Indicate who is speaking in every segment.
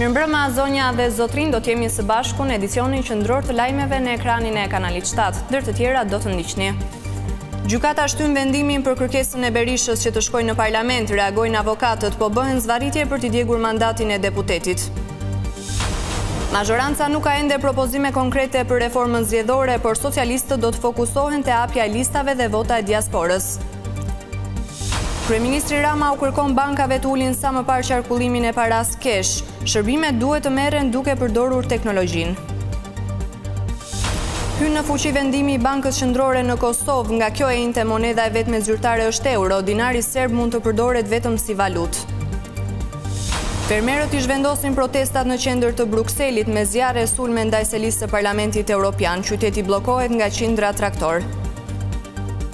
Speaker 1: Mirëmbrëma, zonja dhe zotërinj, do të jemi së bashku në edicionin qendror të lajmeve në ekranin e Kanalit 7. Ndër të tjera do të ndiqni. Gjykata shtyn vendimin për kërkesën e Berishës që të shkojë në parlament, reagojnë avokatët, po bëhen zvarritje për t'i djegur mandatin e deputetit. Mazhoranca nuk ka ende propozime konkrete për reformën zgjedhore, por socialistët do të fokusohen te hapja e listave dhe vota e diasporës. Kryeministri Rama u kërkon bankave të ulin sa më parë qarkullimin e parasë kesh. Shërbimet duhet të merren duke përdorur teknologjinë. Hyn në fuqi vendimi i Bankës Qendrore në Kosovë, nga kjo e enjte monedha e vetme zyrtare është euro, dinari serb mund të përdoret vetëm si valutë. Fermerët i zhvendosin protestat në qendër të Brukselit me zjarr e sulme ndaj selisë së Parlamentit Europian. Qyteti bllokohet nga qindra traktorë.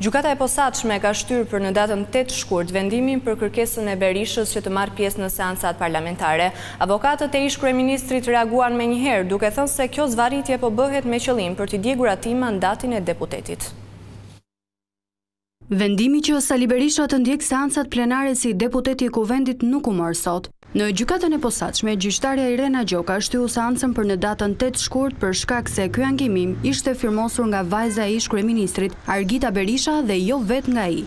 Speaker 1: Gjykata e Posaçme e ka shtyrë për në datën tetë shkurt vendimin për kërkesën e Berishës që të marrë pjesë në seancat parlamentare. Avokatët e ish-kryeministrit reaguan menjëherë, duke thënë se kjo zvarritje po bëhet me qëllim për t'i djegur atij mandatin e deputetit.
Speaker 2: Vendimi që Sali Berisha të ndjekë seancat plenare si deputet i Kuvendit nuk u mor sot. Në gjykatën e posaçme, gjyqtarja Irena Gjoka shtyu seancën për në datën tetë shkurt për shkak se ky ankimim ishte firmosur nga vajza e ish-kryeministrit, Argita Berisha dhe jo vetë nga ai.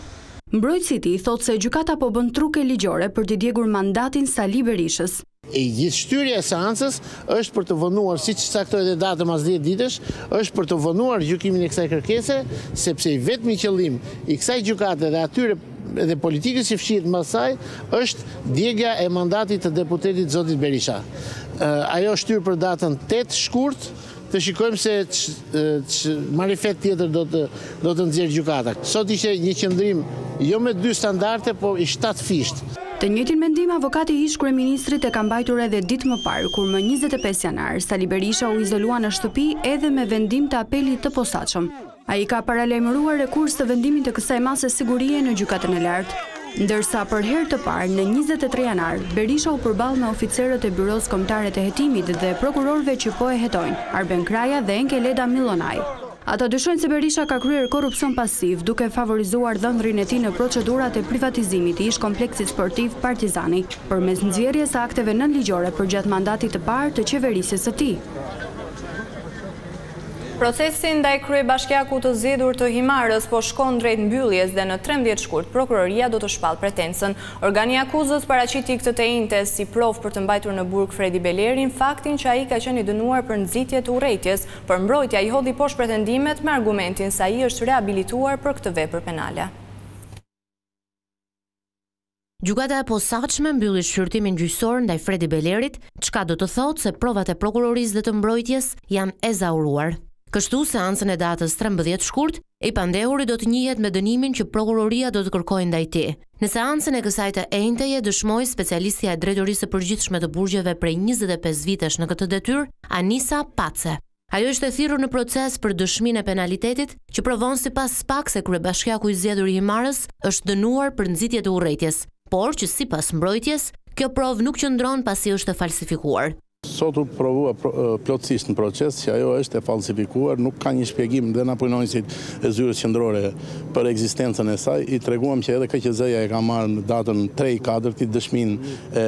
Speaker 2: Mbrojtësi i tij thotë se gjykata po bën truke ligjore për t'i djegur mandatin Sali Berishës.
Speaker 3: E gjithë shtyrja e seancës është për të vonuar, siç caktoi dhe datë mas dhjetë ditësh, është për të vonuar gjykimin e kësaj kërkese, sepse i vetmi qëllim i kësaj gjykate dhe atyre, dhe politikës që fshihet mbas saj, është djegja e mandatit të deputetit Zotit Berisha. Ajo është shtyrë për datën 8 shkurt, të shikojmë se ç'marifet tjetër do të, do të nxjerrë gjykata. Sot ishte një qëndrim jo me dy standarte, po i shtatëfishtë.
Speaker 2: Të njëjtin mendim avokati i ish kryeministrit e ka mbajtur edhe ditë më parë, kur më njëzet e pesë janar, Sali Berisha u izolua në shtëpi edhe me vendim të apelit të posaçëm. Ai ka paralajmëruar rekurs të vendimit të kësaj mase sigurie në Gjykatën e Lartë. Ndërsa për herë të parë në njëzet e tre janar, Berisha u përball me oficerët e Byrosë Kombëtare të Hetimit dhe prokurorëve që po e hetojnë, Arben Kraja dhe Enkeleda Millonaj. Ata dyshojnë se Berisha ka kryer korrupsion pasiv, duke favorizuar dhëndrrin e tij në procedurat e privatizimit të ish-kompleksit sportiv Partizani, përmes nxjerrjes së akteve nënligjore përgjatë mandatit të parë të qeverisjes së tij.
Speaker 1: Procesi ndaj kryebashkiakut të zgjedhur të Himarës po shkon drejt mbylljes dhe në trembëdhjetë shkurt prokuroria do të shpallë pretencën. Organi i akuzës paraqiti këtë të enjte si provë për të mbajtur në burg Fredi Belerin faktin që ai ka qenë i dënuar për nxitje të urrejtjes, por mbrojtja i hodhi poshtë pretendimet me argumentin se ai është rehabilituar për këtë vepër penale.
Speaker 4: Gjykata e posaçme mbylli shqyrtimin gjyqësor ndaj Fredi Belerit, çka do të thotë se provat e Prokurorisë dhe të Mbrojtjes janë ezauruar. Kështu, në seancën e datës trembëdhjetë shkurt, i pandehuri do të njihet me dënimin që Prokuroria do të kërkojë ndaj tij. Në seancën e kësaj të enjteje dëshmoi specialistja e Drejtorisë së Përgjithshme të Burgjeve prej njëzet e pesë vitesh në këtë detyrë, Anisa Pace. Ajo ishte thirrur në proces për dëshminë e penalitetit që provon sipas SPAK se kryebashkiaku i zgjedhur i Himarës është dënuar për nxitje të urrejtjes, por që sipas mbrojtjes, kjo provë nuk qëndron pasi është e falsifikuar.
Speaker 5: Sot u provua plotësisht në proces që ajo është e falsifikuar, nuk kanë një shpjegim dhe nga punonjësit e Zyrës Qendrore për ekzistencën e saj, i treguam që edhe KQZ-ja e ka marrë në datën tre i katërti dëshminë e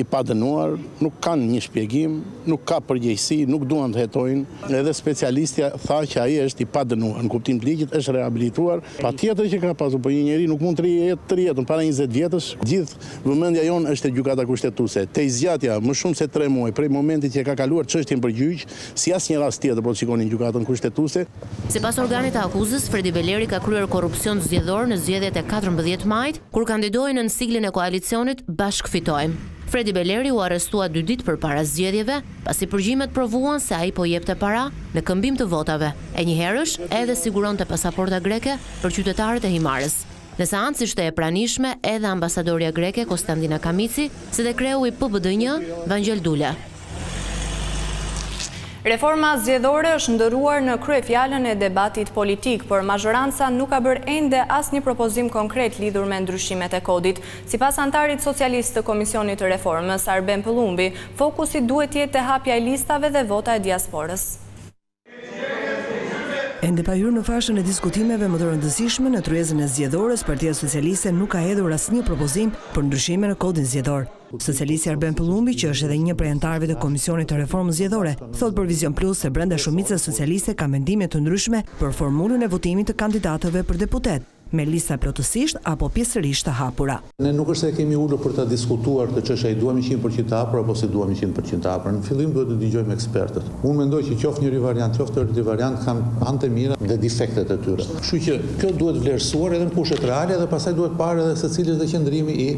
Speaker 5: i padënuar, nuk kanë një shpjegim. nuk ka përgjegjësi, nuk duan të hetojnë, edhe specialistja tha që ai është i padënuar, në kuptim të ligjit, është rehabilituar, patjetër që ka pasur, po një njeri nuk mund të rrijë tërë jetën, para njëzet vjetësh, gjithë vëmendja jonë është te Gjykata Kushtetuese, tejzgjatja më shumë se tre muaj prej momentit që e ka kaluar çështjen për gjyq, si asnjë rast tjetër po të shikoni në Gjykatën Kushtetuese.
Speaker 4: Sipas organit të akuzës, Fredi Beleri ka kryer korrupsion zgjedhor në zgjedhjet e katërmbëdhjetë majit, kur kandidoi nën siglën e koalicionit Bashkë Fitojmë. Fredi Beleri u arrestua dy ditë përpara zgjedhjeve, pasi përgjimet provuan se ai po jepte para në këmbim të votave e njëherësh edhe siguronte pasaporta greke për qytetarët e Himarës. Në seancë ishte e pranishme edhe ambasadorja greke Konstantina Kamici si dhe kreu i PBDNJ, Vangjel Dule.
Speaker 1: Reforma zgjedhore është shndërruar në kryefjalën e debatit politik, por mazhoranca nuk ka bërë ende asnjë propozim konkret lidhur me ndryshimet e Kodit. Sipas anëtarit socialist të Komisionit të Reformës, Arben Pëllumbi, fokusi duhet të jetë te hapja e listave dhe vota e diasporës.
Speaker 6: Ende pa hyrë në fashën e diskutimeve më të rëndësishme në tryezën e zgjedhores, Partia Socialiste nuk ka hedhur asnjë propozim për ndryshime në Kodin Zgjedhor. Socialisti Arben Pëllumbi, që është edhe një prej anëtarëve të Komisionit të Reformës Zgjedhore, thotë për Vizion Plus se brenda shumicës socialiste ka mendime të ndryshme për formulën e votimit të kandidatëve për deputetë. Me lista plotësisht apo pjesërisht të hapura.
Speaker 7: Ne nuk është se jemi ulur për ta diskutuar këtë çështje, a i duam qind për qind të hapur apo s'i duam qind për qind të hapur. Në fillim duhet të dëgjojmë ekspertët. Unë mendoj që qoftë njëri variant, qoftë tjetri variant kanë anët e mira dhe difektet e tyre. Kështu që kjo duhet vlerësuar edhe në kushtet reale dhe pastaj duhet parë edhe se cili është dhe qëndrimi i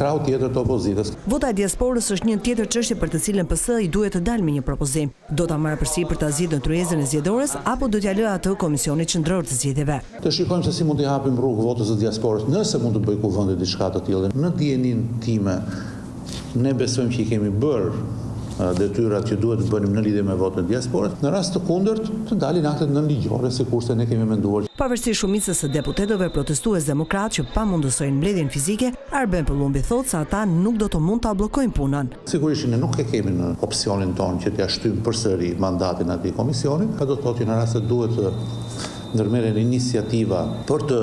Speaker 7: krahut tjetër të opozitës.
Speaker 6: Vota e diasporës është një tjetër çështje për të cilën PS i duhet të dalë me një propozim. Do ta marrë përsipër ta zgjidhë në tryezën e Zgjedhores apo do t'ia lë atë Komisionit Qendror të Zgjedhjeve?
Speaker 7: Të shikojmë se si mund t'i hapim rrugë votës së diasporës, nëse mund të bëjë Kuvendi diçka të tillë. Në dijeninë time, ne besojmë që i kemi bërë detyrat që duhet të bënim në lidhje me votën e diasporës. Në rast të kundërt, të dalin aktet nënligjore, sikurse ne kemi menduar.
Speaker 6: Pavarësisht shumicës së deputetëve protestues demokratë që pamundësojnë mbledhjen fizike, Arben Pëllumbi thotë se ata nuk do të mund ta bllokojnë punën.
Speaker 7: Sigurisht ne nuk e kemi në opsionin tonë që t'ia shtyjmë përsëri mandatin atij komisioni. Kjo do të thotë që në rast se duhet të ndërmerren iniciativa për të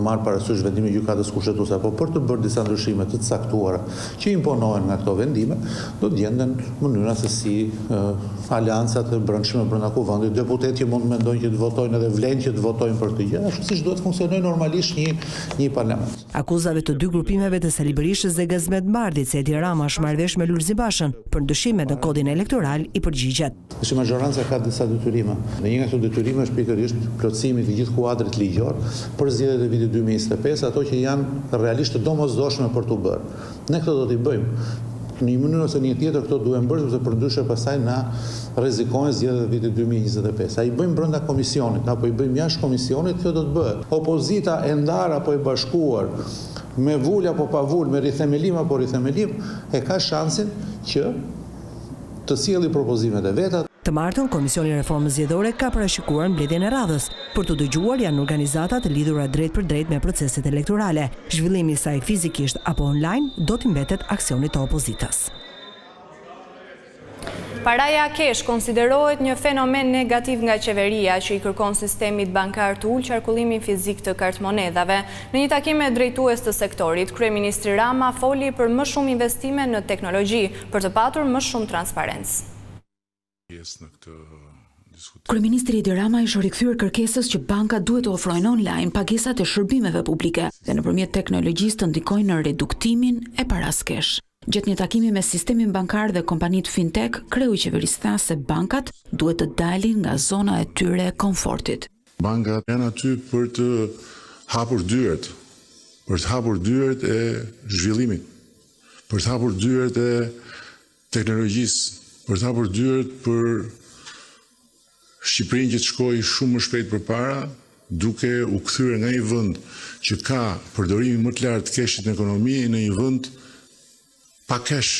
Speaker 7: marrë parasysh vendimin e Gjykatës Kushtetuese apo për të bërë disa ndryshime të caktuara që imponohen nga këto vendime, do të gjenden mënyra se si aleanca të brendshme brenda Kuvendit, deputetë që mund të mendojnë që të votojnë edhe vlen që të votojnë për të gjitha, ashtu siç duhet të funksionojë normalisht një parlament.
Speaker 6: Akuzave të dy grupimeve të Sali Berishës dhe Gazment Bardhit se Edi Rama është në marrëveshje me Lulzim Bashën për ndryshimet në Kodin Elektoral i përgjigjet.
Speaker 7: Kështu mazhoranca ka disa detyrime dhe një nga këto detyrime është pikërisht plotësimi i të gjithë kuadrit ligjor për zgjedhjet e vitit dy mijë e njëzet e pesë, ato që janë realisht të domosdoshme për t'u bërë. Ne këto do t'i bëjmë. Në një mënyrë ose në një tjetër këto duhen bërë sepse përndryshe pastaj na rrezikohen zgjedhjet e vitit dy mijë e njëzet e pesë. A i bëjmë brenda komisionit, apo i bëjmë jashtë komisionit, kjo do të bëhet. Opozita e ndarë apo e bashkuar, me vulë apo pa vulë, me rithemelim apo rithemelim, e ka shansin që të sjellë propozimet e veta.
Speaker 6: Të martën, Komisioni i Reformës Zgjedhore ka parashikuar mbledhjen e radhës. Për t'u dëgjuar janë organizata të lidhura drejtpërdrejt me proceset elektorale. Zhvillimi i saj fizikisht apo online do t'i mbetet aksionit të opozitës.
Speaker 1: Paraja cash konsiderohet një fenomen negativ nga qeveria, që i kërkon sistemit bankar të ulë qarkullimin fizik të kartëmonedhave. Në një takim me drejtues të sektorit, kryeministri Rama foli për më shumë investime në teknologji, për të patur më shumë transparencë. pjesë në këtë diskutim.
Speaker 8: Kryeministri Edi Rama i është rikthyer kërkesës që bankat duhet të ofrojnë online pagesat e shërbimeve publike dhe nëpërmjet teknologjisë të ndikojnë në reduktimin e parasë kesh. Gjatë një takimi me sistemin bankar dhe kompanitë fintech, kreu i qeverisë tha se bankat duhet të dalin nga zona e tyre e komfortit.
Speaker 9: Bankat janë aty për të hapur dyert, për të hapur dyert e zhvillimit, për të hapur dyert e teknologjisë për të hapur dyert për Shqipërinë që të shkojë shumë më shpejt përpara, duke u kthyer nga një vend që ka përdorimin më të lartë të keshit në ekonomi në një vend pa kesh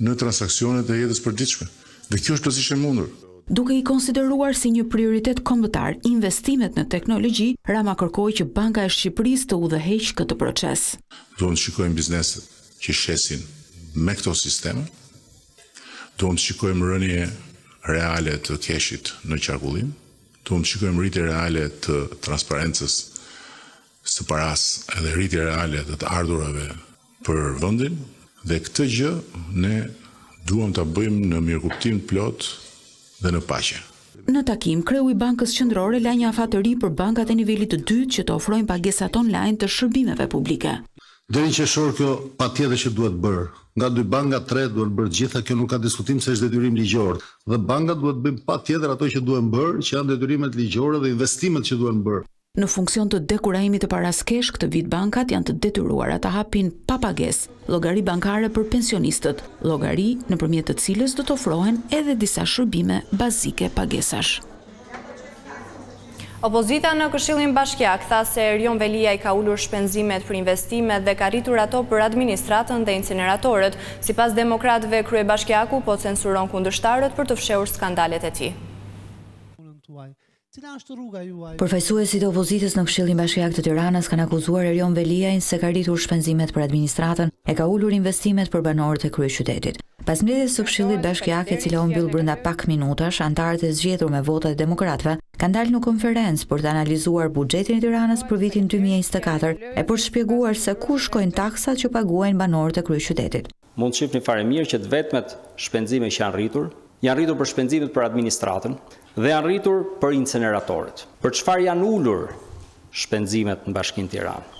Speaker 9: në transaksionet e jetës përditshme. Dhe kjo është plotësisht e mundur.
Speaker 8: Duke i konsideruar si një prioritet kombëtar investimet në teknologji, Rama kërkoi që Banka e Shqipërisë të udhëheqë këtë proces.
Speaker 9: Duam të shikojmë bizneset që shesin me këto sisteme, duam të shikojmë rënie reale të keshit në qarkullim, duam të shikojmë rritje reale të transparencës së parasë edhe rritje reale të të ardhurave për vëndin, dhe këtë gjë ne duam ta bëjmë në mirëkuptim të plotë dhe në paqe.
Speaker 8: Në takim, kreu i Bankës Qendrore la një afat të ri për bankat e nivelit të dytë që të ofrojnë pagesat online të shërbimeve publike.
Speaker 10: Deri në qershor kjo patjetër që duhet bërë. Nga dy banka, tre, duhet bërë të gjitha, kjo nuk ka diskutim se është detyrim ligjor. Dhe bankat duhet të bëjnë patjetër ato që duhen bërë, që janë detyrimet ligjore dhe investimet që duhen bërë.
Speaker 8: Në funksion të dekurajimit të parasë kesh këtë vit bankat janë të detyruara të hapin pa pagesë llogari bankare për pensionistët, llogari nëpërmjet të cilës do të ofrohen edhe disa shërbime bazike pagesash.
Speaker 1: Opozita në Këshillin Bashkiak tha se Erion Veliaj ka ulur shpenzimet për investimet dhe ka rritur ato për administratën dhe inceneratorët. Sipas demokratëve, kryebashkiaku po censuron kundërshtarët për të fshehur skandalet e tij.
Speaker 11: Përfaqësuesit e opozitës në Këshillin Bashkiak të Tiranës kanë akuzuar Erion Veliajn se ka rritur shpenzimet për administratën e ka ulur investimet për banorët e kryeqytetit. Pas mbledhjes së Këshillit Bashkiak e cila u mbyll brenda pak minutash, anëtarët e zgjedhur me votat e demokratëve kanë dalë në konferencë për të analizuar buxhetin e Tiranës për vitin dy mijë e njëzet e katër e për të shpjeguar se ku shkojnë taksat që paguajnë banorët e kryeqytetit.
Speaker 3: Mund të shihni fare mirë që të vetmet shpenzime që janë rritur, janë rritur për shpenzimet për administratën dhe janë rritur për inceneratorët. Për çfarë janë ulur shpenzimet në Bashkinë Tiranë.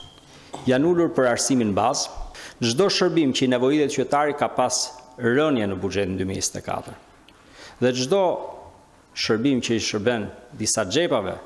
Speaker 3: Janë ulur për arsimin bazë, çdo shërbim që i nevojitet qytetarit ka pas rënie në buxhetin dy mijë e njëzet e katër. Dhe çdo shërbim që i shërben disa xhepave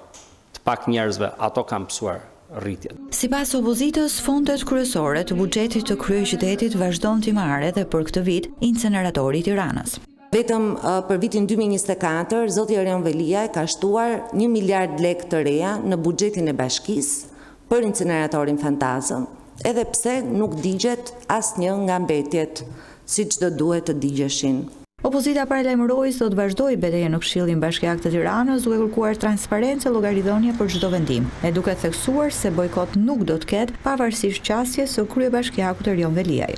Speaker 3: të pak njerëzve ato kanë pësuar
Speaker 11: rritje. Sipas opozitës, fondet kryesore të buxhetit të kryeqytetit vazhdon t'i marrë edhe për këtë vit Inceneratori i Tiranës.
Speaker 12: Vetëm për vitin dy mijë e njëzet e katër, zoti Erion Veliaj ka shtuar një miliard lekë të reja në buxhetin e bashkisë për incineratorin fantazmë, edhe pse nuk digjet asnjë nga mbetjet siç do duhet të digjeshin.
Speaker 11: Opozita paralajmëroi se do të vazhdojë betejën në Këshillin Bashkiak të Tiranës duke kërkuar transparencë e llogaridhënie për çdo vendim, e duke theksuar se bojkot nuk do të ketë, pavarësisht qasjes së kryebashkiakut Erion Veliaj.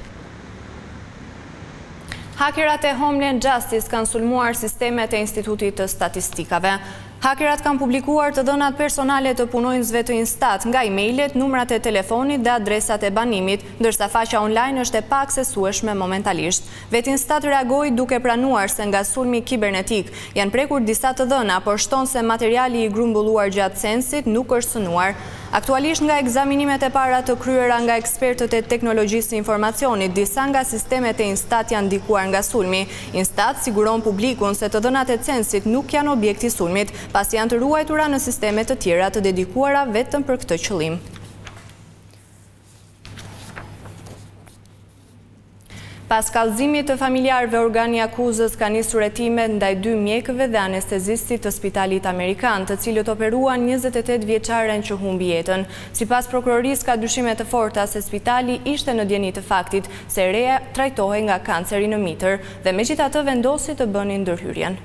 Speaker 1: Hakerat e Homeland Justice kanë sulmuar sistemet e Institutit të Statistikave. Hakerat kanë publikuar të dhënat personale të punonjësve të Instat, nga e-mailet, numrat e telefonit dhe adresat e banimit, ndërsa faqja online është e paaksesueshme momentalisht. Vetë Instat reagoi duke pranuar se nga sulmi kibernetik janë prekur disa të dhëna, por shton se materiali i grumbulluar gjatë censit nuk është cënuar. Aktualisht nga ekzaminimet e para të kryera nga ekspertët e Teknologjisë së Informacionit, disa nga sistemet e Instat janë ndikuar nga sulmi. Instat siguron publikun se të dhënat e censit nuk janë objekt i sulmit, pasi janë të ruajtura në sisteme të tjera të dedikuara vetëm për këtë qëllim. Pas kallëzimit të familjarëve organi i akuzës ka nisur hetimet ndaj dy mjekëve dhe anestezistit të Spitalit Amerikan, të cilët operuan njëzet e tetë vjeçaren që humbi jetën. Sipas prokurorisë ka dyshime të forta se spitali ishte në dijeni të faktit se e reja trajtohej nga kanceri në mitër dhe megjithatë vendosi të bënin ndërhyrjen.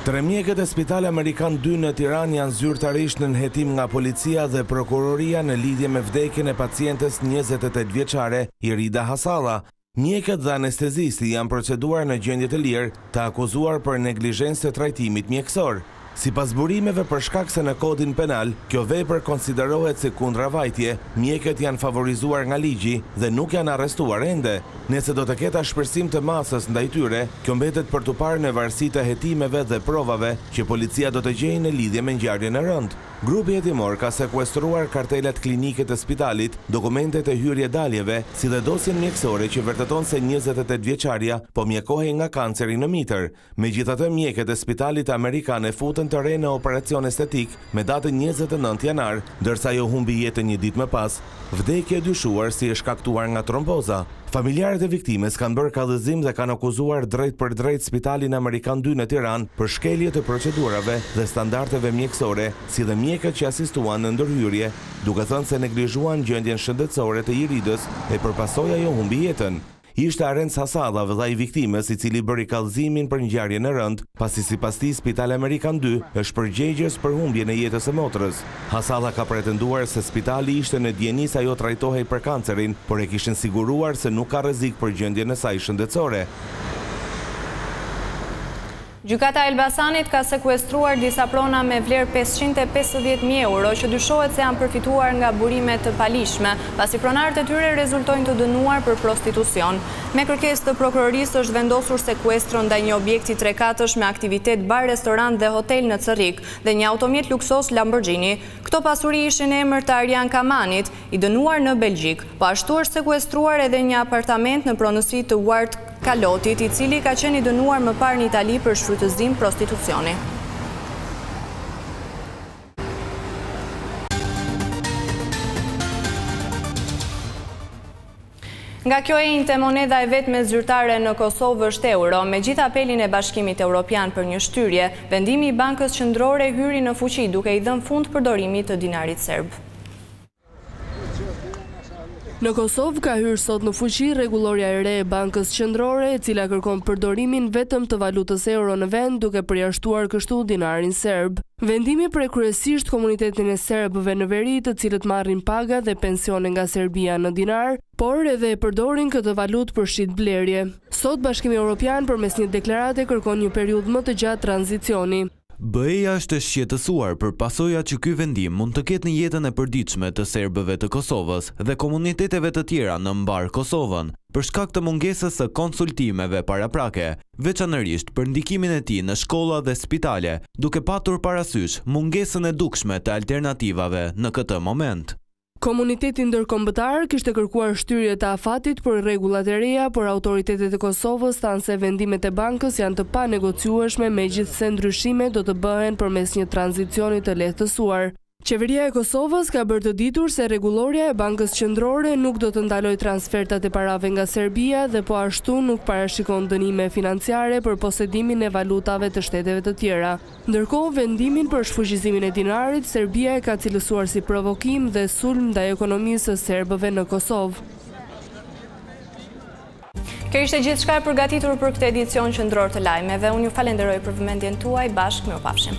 Speaker 13: Tre mjekët e Spital Amerikan dy në Tiranë janë zyrtarisht nën hetim nga policia dhe prokuroria në lidhje me vdekjen e pacientes njëzet e tetë vjeçare, Irida Hasalla. Mjekët dhe anestezisti janë proceduar në gjendje të lirë, të akuzuar për neglizhencë të trajtimit mjekësor. Sipas burimeve për shkak se në Kodin Penal kjo vepër konsiderohet si kundravajtje, mjekët janë favorizuar nga ligji dhe nuk janë arrestuar ende. Nëse do të ketë ashpërsim të masës ndaj tyre, kjo mbetet për t'u parë në varësi të hetimeve dhe provave që policia do të gjejë në lidhje me ngjarjen e rëndë. Grupi hetimor ka sekuestruar kartelat klinike të spitalit, dokumentet e hyrje-daljeve, si dhe dosjen mjekësore që vërteton se njëzet e tetë vjeçarja po mjekohej nga kanceri në mitër. Megjithatë mjekët e spitalit amerikan e futën të renë në operacion estetik me datën njëzet e nëntë janar, ndërsa ajo humbi jetën një ditë më pas, vdekje e dyshuar si e shkaktuar nga tromboza. Familjarët e viktimës kanë bërë kallëzim dhe kanë akuzuar drejtpërdrejt spitalin amerikan dy në Tiranë për shkelje të procedurave dhe standardeve mjekësore, si dhe mjekët që asistuan në ndërhyrje, duke thënë se neglizhuan gjendjen shëndetësore të Iridës e për pasojë ajo humbi jetën. Ishte Arens Hasalla, vëllai i viktimës, i cili bëri kallëzimin për ngjarjen e rëndë, pasi sipas tij Spitali Amerikan dy është përgjegjës për humbjen e jetës së motrës. Hasalla ka pretenduar se spitali ishte në dijeni se ajo trajtohej për kancerin, por e kishin siguruar se nuk ka rrezik për gjendjen e saj shëndetësore.
Speaker 1: Gjykata e Elbasanit ka sekuestruar disa prona me vlerë pesëqind e pesëdhjetë mijë euro që dyshohet se janë përfituar nga burime të paligjshme, pasi pronarët e tyre rezultojnë të dënuar për prostitucion. Me kërkesë të Prokurorisë është vendosur sekuestro ndaj një objekti trekatësh me aktivitet bar restorant dhe hotel në Cërrik dhe një automjet luksoz Lamborghini. Këto pasuri ishin në emër të Arjan Kamanit, I dënuar në Belgjikë. Po ashtu është sekuestruar edhe një apartament në pronësi të Uard Kalotit, i cili ka qenë i dënuar më parë në Itali për shfrytëzim prostitucioni. Nga kjo e enjte, monedha e vetme zyrtare në Kosovë është euro. Megjithë apelin e Bashkimit Europian për një shtyrje, vendimi i Bankës Qendrore hyri në fuqi, duke i dhënë fund përdorimit të dinarit serb.
Speaker 14: Në Kosovë ka hyrë sot në fuqi rregullorja e re e Bankës Qendrore, e cila kërkon përdorimin vetëm të valutës euro në vend, duke përjashtuar kështu dinarin serb. Vendimi prek kryesisht komunitetin e serbëve në veri, të cilët marrin paga dhe pensione nga Serbia në dinar, por edhe e përdorin këtë valutë për shitblerje. Sot Bashkimi Europian përmes një deklarate kërkon një periudhë më të gjatë tranzicioni.
Speaker 15: BE-ja është e shqetësuar për pasojat që ky vendim mund të ketë në jetën e përditshme të serbëve të Kosovës dhe komuniteteve të tjera në mbarë Kosovën, për shkak të mungesës së konsultimeve paraprake, veçanërisht për ndikimin e tij në shkolla dhe spitale, duke patur parasysh mungesën e dukshme të alternativave në këtë moment.
Speaker 14: Komuniteti ndërkombëtar kishte kërkuar shtyrje të afatit për rregullat e reja, por autoritetet e Kosovës thanë se vendimet e Bankës janë të panegociueshme megjithëse ndryshimet do të bëhen përmes një tranzicioni të lehtësuar. Qeveria e Kosovës ka bërë të ditur se rregullorja e Bankës Qendrore nuk do të ndalojë transfertat e parave nga Serbia dhe po ashtu nuk parashikon dënime financiare për posedimin e valutave të shteteve të tjera. Ndërkohë, vendimin për shfuqizimin e dinarit, Serbia e ka cilësuar si provokim dhe sulm ndaj ekonomisë së serbëve në Kosovë.
Speaker 1: Kjo ishte gjithçka e përgatitur për këtë edicion qendror të lajmeve. Unë ju falenderoj për vëmendjen tuaj. Bashkë, mirupafshim.